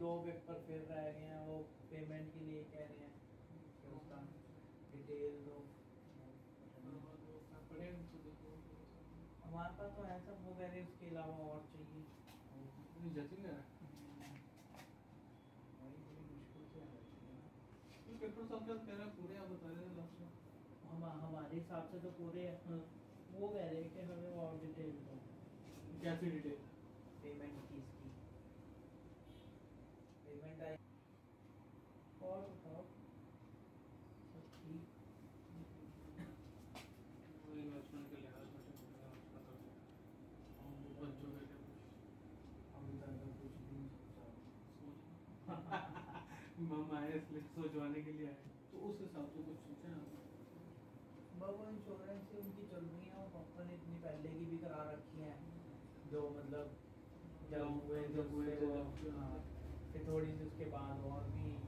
दो पेपर फिर रह गए हैं वो पेमेंट के लिए कह रहे हैं। उसका डिटेल दो। तो हमारे पास तो है सब वो कह रहे उसके अलावा और चाहिए। जचिंग है। ये पेपर सब कह रहे हैं पूरे आप बता रहे थे हम हमारे हिसाब से तो पूरे हाँ, वो कह रहे हैं कि हमें और डिटेल दो। कैसी डिटेल पेमेंट की इसकी पेमेंट आई और बताओ सब ठीक इन्वेस्टमेंट के लिहाज में तो पूरा उसका तो बच्चों के लिए हम तक तो कुछ भी नहीं सोचा सोच मम आए इसलिए सोचवाने के लिए आए। तो उस हिसाब से कुछ सोचे बाबा इंश्योरेंस से उनकी चल रही है और पापा ने इतनी पहले की भी करा रखी है। जो मतलब जब हुए जब हुए। हाँ फिर थोड़ी सी उसके बाद और भी